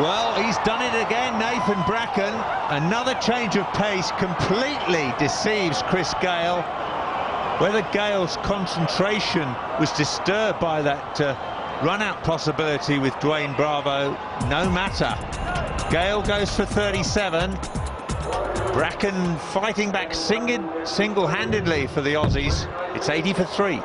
Well, he's done it again, Nathan Bracken. Another change of pace completely deceives Chris Gayle. Whether Gayle's concentration was disturbed by that uh, run-out possibility with Dwayne Bravo, no matter. Gayle goes for 37. Bracken fighting back single-handedly for the Aussies. It's 80 for three.